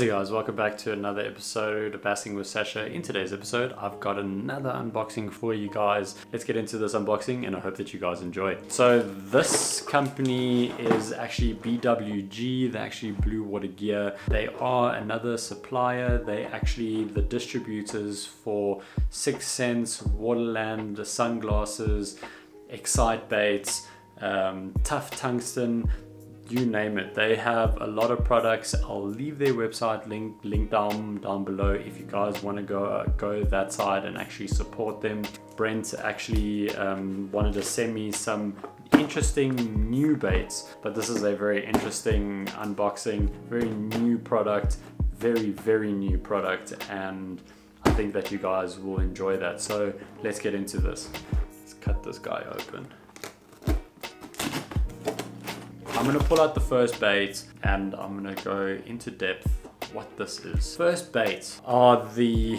How's it guys? Welcome back to another episode of Bassing with Sascha. In today's episode, I've got another unboxing for you guys. Let's get into this unboxing and I hope that you guys enjoy. So this company is actually BWG, they're actually Blue Water Gear. They are another supplier. They actually the distributors for Six Sense, Waterland sunglasses, Excite baits, um, Tough Tungsten, you name it. They have a lot of products. I'll leave their website link link down down below if you guys want to go uh, go that side and actually support them. Brent actually um, wanted to send me some interesting new baits, but this is a very interesting unboxing, very new product, very very new product, and I think that you guys will enjoy that. So let's get into this. Let's cut this guy open. I'm gonna pull out the first bait and I'm gonna go into depth what this is. First baits are the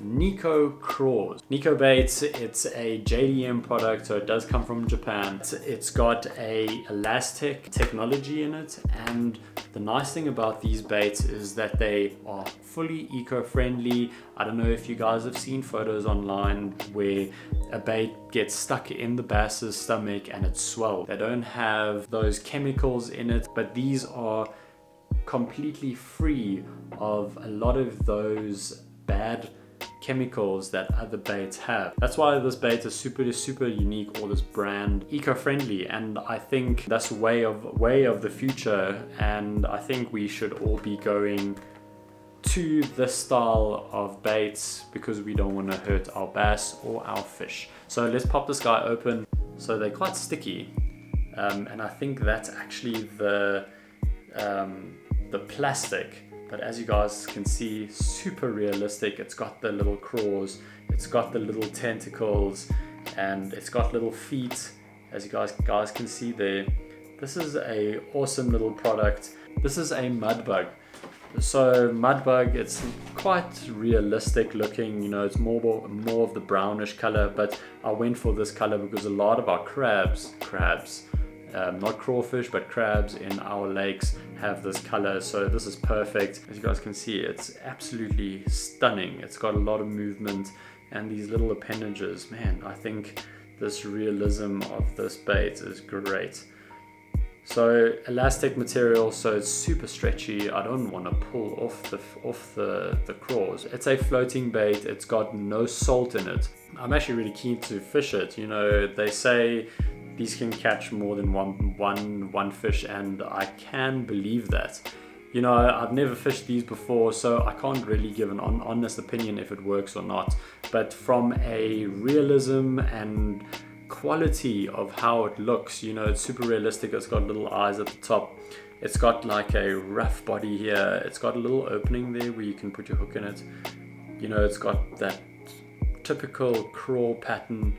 Nikko Craws. Nikko Baits, it's a JDM product, so it does come from Japan. It's, it's got a elastic technology in it, and the nice thing about these baits is that they are fully eco-friendly. I don't know if you guys have seen photos online where a bait gets stuck in the bass's stomach and it swells. They don't have those chemicals in it, but these are completely free of a lot of those bad chemicals that other baits have. That's why this bait is super, super unique or this brand eco-friendly. And I think that's way of, way of the future. And I think we should all be going to this style of baits because we don't want to hurt our bass or our fish. So let's pop this guy open. So they're quite sticky. Um, and I think that's actually the, um, the plastic but as you guys can see super realistic. It's got the little claws it's got the little tentacles and it's got little feet. As you guys guys can see there this is a awesome little product. This is a mud bug. So mud bug it's quite realistic looking you know it's more more of the brownish color but i went for this color because a lot of our crabs crabs um, not crawfish but crabs in our lakes have this color so this is perfect. As you guys can see it's absolutely stunning. It's got a lot of movement and these little appendages man I think this realism of this bait is great. So elastic material so it's super stretchy. I don't want to pull off the off the the craws. It's a floating bait. It's got no salt in it. I'm actually really keen to fish it. You know they say these can catch more than one, one, one fish and I can believe that. You know, I've never fished these before, so I can't really give an honest opinion if it works or not. But from a realism and quality of how it looks, you know, it's super realistic. It's got little eyes at the top. It's got like a rough body here. It's got a little opening there where you can put your hook in it. You know, it's got that typical crawl pattern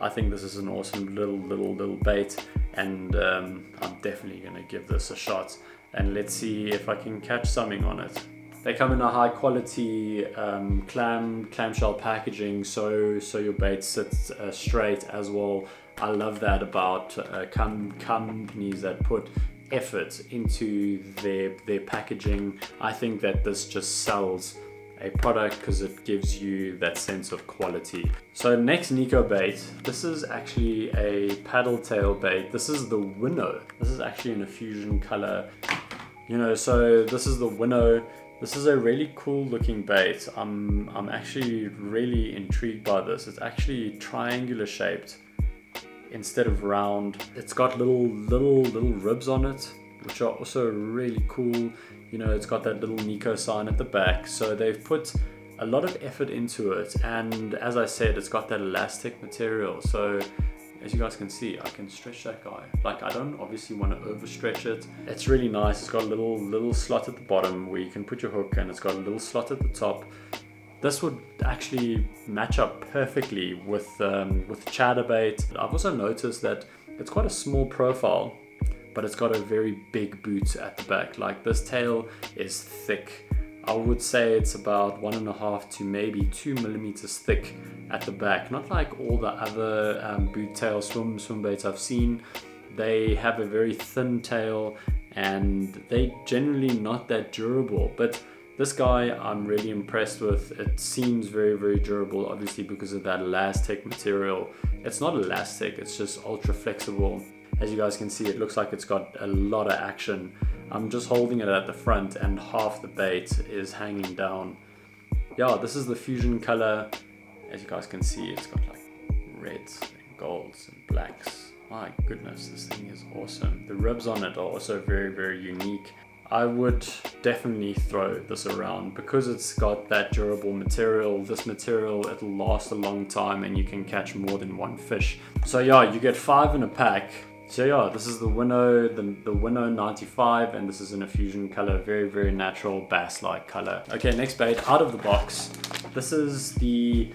I think this is an awesome little, little, little bait and um, I'm definitely going to give this a shot and let's see if I can catch something on it. They come in a high quality um, clam clamshell packaging so so your bait sits uh, straight as well. I love that about uh, com companies that put effort into their their packaging. I think that this just sells a product because it gives you that sense of quality. So next Nikko bait, this is actually a paddle tail bait. This is the Winnow. This is actually in a fusion color. You know, so this is the Winnow. This is a really cool looking bait. I'm, I'm actually really intrigued by this. It's actually triangular shaped instead of round. It's got little, little, little ribs on it, which are also really cool you know, it's got that little Nikko sign at the back. So they've put a lot of effort into it. And as I said, it's got that elastic material. So as you guys can see, I can stretch that guy. Like I don't obviously want to overstretch it. It's really nice. It's got a little little slot at the bottom where you can put your hook and it's got a little slot at the top. This would actually match up perfectly with um, with chatterbait. I've also noticed that it's quite a small profile but it's got a very big boot at the back. Like this tail is thick. I would say it's about one and a half to maybe two millimeters thick at the back. Not like all the other um, boot tail swim swim baits I've seen. They have a very thin tail and they generally not that durable. But this guy I'm really impressed with. It seems very, very durable, obviously because of that elastic material. It's not elastic, it's just ultra flexible. As you guys can see, it looks like it's got a lot of action. I'm just holding it at the front and half the bait is hanging down. Yeah, this is the fusion color. As you guys can see, it's got like reds and golds and blacks. My goodness, this thing is awesome. The ribs on it are also very, very unique. I would definitely throw this around because it's got that durable material. This material, it'll last a long time and you can catch more than one fish. So yeah, you get five in a pack. So yeah, this is the Winnow, the, the Winnow 95 and this is an a fusion color, very, very natural bass-like color. Okay, next bait, out of the box. This is the,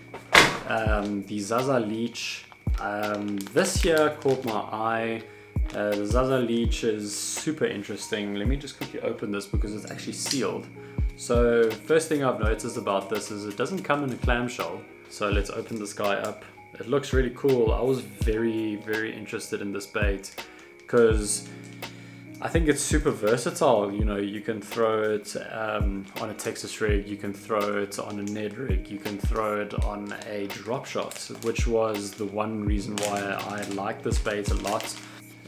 um, the Zaza Leech. Um, this here caught my eye. Uh, the Zaza Leech is super interesting. Let me just quickly open this because it's actually sealed. So first thing I've noticed about this is it doesn't come in a clamshell. So let's open this guy up. It looks really cool. I was very, very interested in this bait because I think it's super versatile. You know, you can throw it um, on a Texas rig, you can throw it on a Ned rig, you can throw it on a drop shot, which was the one reason why I like this bait a lot.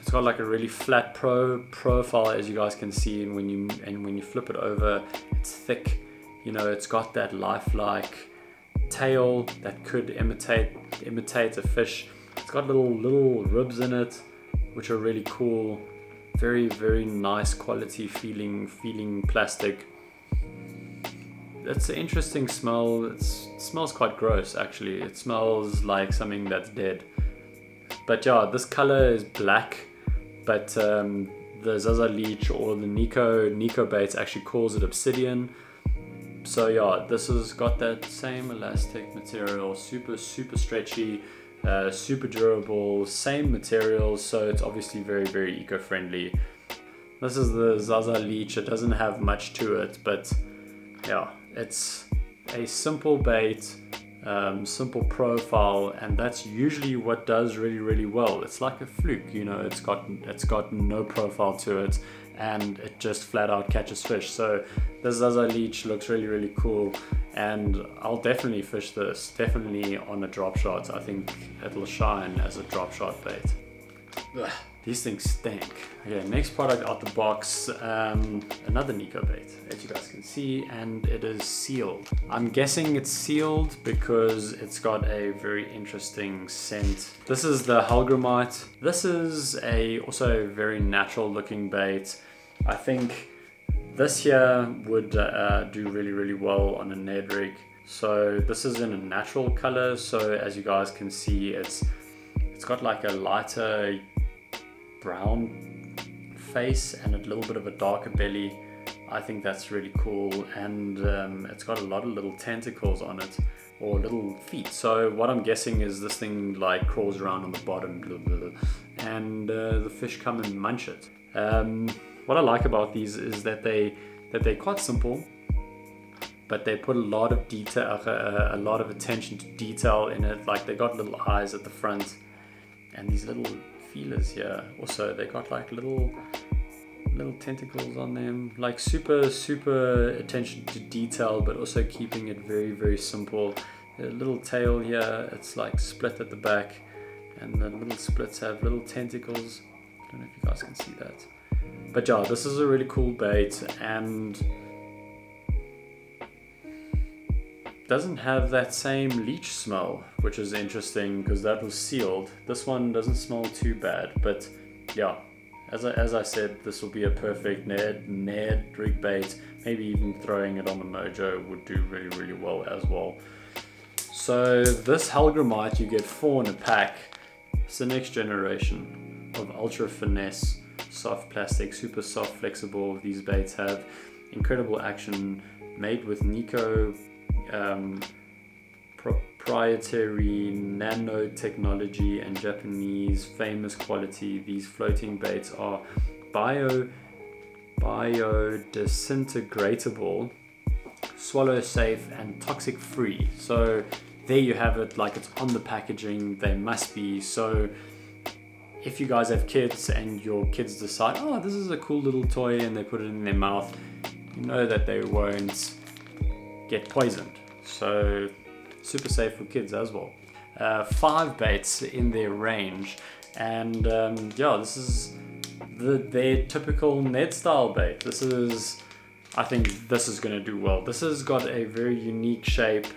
It's got like a really flat pro profile as you guys can see and when you and when you flip it over it's thick you know it's got that lifelike tail that could imitate imitate a fish. It's got little little ribs in it which are really cool. Very very nice quality feeling feeling plastic. It's an interesting smell. It's, it smells quite gross actually. It smells like something that's dead. But yeah this color is black but um, the Zaza Leech or the Nikko Nikko baits actually calls it obsidian. So yeah, this has got that same elastic material, super super stretchy, uh, super durable, same material, so it's obviously very very eco-friendly. This is the Zaza Leech. It doesn't have much to it, but yeah, it's a simple bait um, simple profile and that's usually what does really really well it's like a fluke you know it's got it's got no profile to it and it just flat out catches fish so this Zaza leech looks really really cool and I'll definitely fish this definitely on a drop shot I think it'll shine as a drop shot bait Ugh. These things stink. Okay, next product out the box, um, another Nikko bait, as you guys can see, and it is sealed. I'm guessing it's sealed because it's got a very interesting scent. This is the Hellgrammite. This is a also a very natural looking bait. I think this here would uh, do really, really well on a Ned rig. So this is in a natural color. So as you guys can see, it's it's got like a lighter brown face and a little bit of a darker belly. I think that's really cool and um, it's got a lot of little tentacles on it or little feet. So what I'm guessing is this thing like crawls around on the bottom blah, blah, blah, and uh, the fish come and munch it. Um, what I like about these is that they that they're quite simple, but they put a lot of detail, uh, a lot of attention to detail in it. Like they got little eyes at the front, and these little feelers here. Also they got like little little tentacles on them. Like super super attention to detail but also keeping it very very simple. A little tail here it's like split at the back and the little splits have little tentacles. I don't know if you guys can see that but yeah this is a really cool bait and doesn't have that same leech smell, which is interesting because that was sealed. This one doesn't smell too bad, but yeah, as I, as I said, this will be a perfect Ned, Ned rig bait. Maybe even throwing it on the Mojo would do really, really well as well. So this Hellgrammite, you get four in a pack. It's the next generation of ultra finesse, soft plastic, super soft, flexible. These baits have incredible action, made with Nikko um, proprietary nanotechnology and Japanese famous quality. These floating baits are bio biodisintegratable, swallow safe, and toxic free. So there you have it, like it's on the packaging, they must be. So if you guys have kids and your kids decide, oh, this is a cool little toy, and they put it in their mouth, you know that they won't get poisoned. So, super safe for kids as well. Uh, five baits in their range, and um, yeah, this is the, their typical Ned style bait. This is, I think, this is going to do well. This has got a very unique shape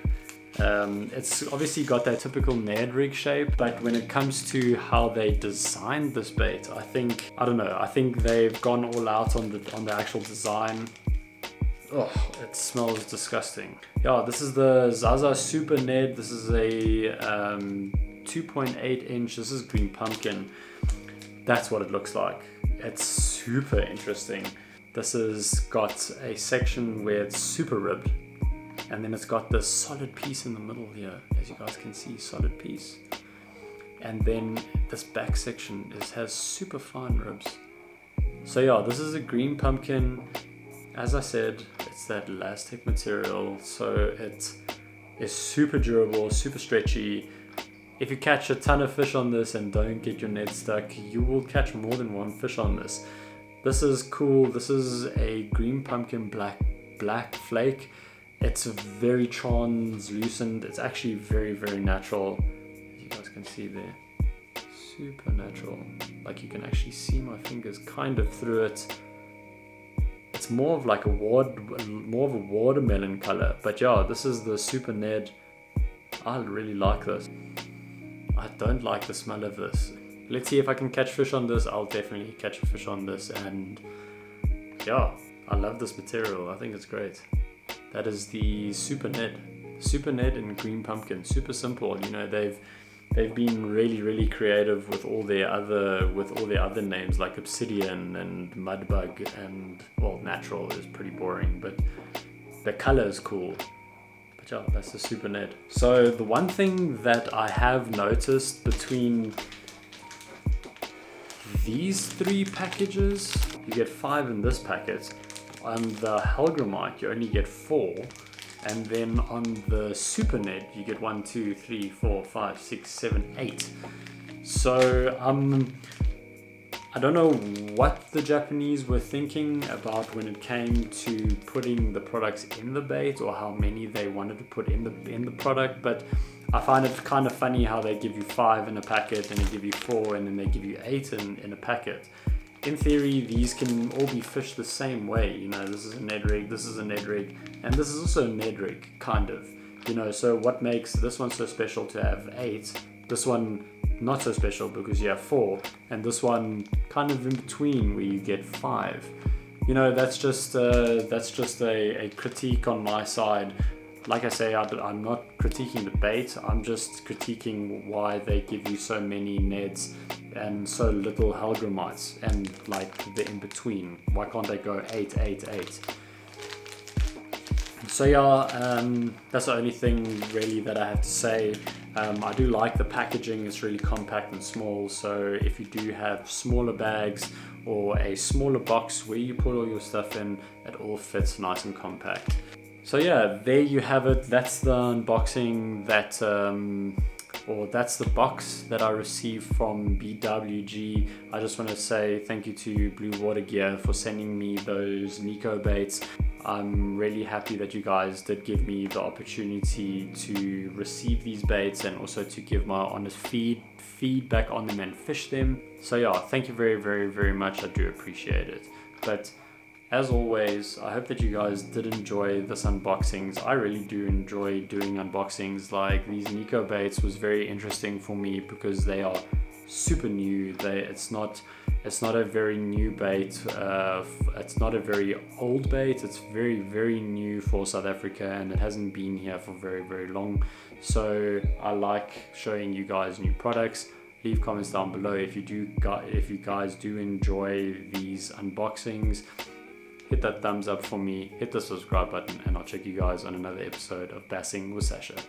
um, it's obviously got that typical Ned rig shape, but when it comes to how they designed this bait, I think, I don't know, I think they've gone all out on the, on the actual design. Oh, it smells disgusting. Yeah, this is the Zaza Super Ned. This is a um, 2.8 inch, this is green pumpkin. That's what it looks like. It's super interesting. This has got a section where it's super ribbed and then it's got this solid piece in the middle here as you guys can see solid piece. And then this back section is has super fine ribs. So yeah this is a green pumpkin. As I said it's that elastic material so it is super durable super stretchy. If you catch a ton of fish on this and don't get your net stuck you will catch more than one fish on this. This is cool. This is a green pumpkin black black flake it's very translucent. It's actually very, very natural. You guys can see there. Super natural. Like you can actually see my fingers kind of through it. It's more of like a wad, more of a watermelon color. But yeah, this is the Super Ned. I really like this. I don't like the smell of this. Let's see if I can catch fish on this. I'll definitely catch a fish on this. And yeah, I love this material. I think it's great. That is the Super Ned. Super Ned and Green Pumpkin. Super simple. You know, they've they've been really really creative with all their other with all their other names like Obsidian and Mudbug and well Natural is pretty boring, but the color is cool. But yeah, that's the Super Ned. So the one thing that I have noticed between these three packages, you get five in this packet, on the Hellgrammite, you only get four. And then on the Super Ned, you get one, two, three, four, five, six, seven, eight. So, um, I don't know what the Japanese were thinking about when it came to putting the products in the bait or how many they wanted to put in the in the product, but I find it kind of funny how they give you five in a packet and they give you four and then they give you eight in, in a packet in theory, these can all be fished the same way. You know, this is a Ned rig, this is a Ned rig, and this is also a Ned rig, kind of. You know, so what makes this one so special to have eight, this one not so special because you have four, and this one kind of in between where you get five. You know, that's just uh, that's just a, a critique on my side like I say, I, am not critiquing the bait. I'm just critiquing why they give you so many Neds and so little Hellgrammites and like the in between. Why can't they go eight, eight, eight? So yeah, um, that's the only thing really that I have to say. Um, I do like the packaging, it's really compact and small. So if you do have smaller bags or a smaller box where you put all your stuff in, it all fits nice and compact. So yeah, there you have it. That's the unboxing that, um, or that's the box that I received from BWG. I just want to say thank you to Blue Water Gear for sending me those Nikko baits. I'm really happy that you guys did give me the opportunity to receive these baits and also to give my honest feed feedback on them and fish them. So yeah, thank you very, very, very much. I do appreciate it. But as always, I hope that you guys did enjoy this unboxings. I really do enjoy doing unboxings. Like these Nikko baits was very interesting for me because they are super new. They it's not it's not a very new bait. Uh, it's not a very old bait. It's very very new for South Africa and it hasn't been here for very very long. So I like showing you guys new products leave comments down below if you do if you guys do enjoy these unboxings hit that thumbs up for me, hit the subscribe button, and I'll check you guys on another episode of Bassing with Sascha.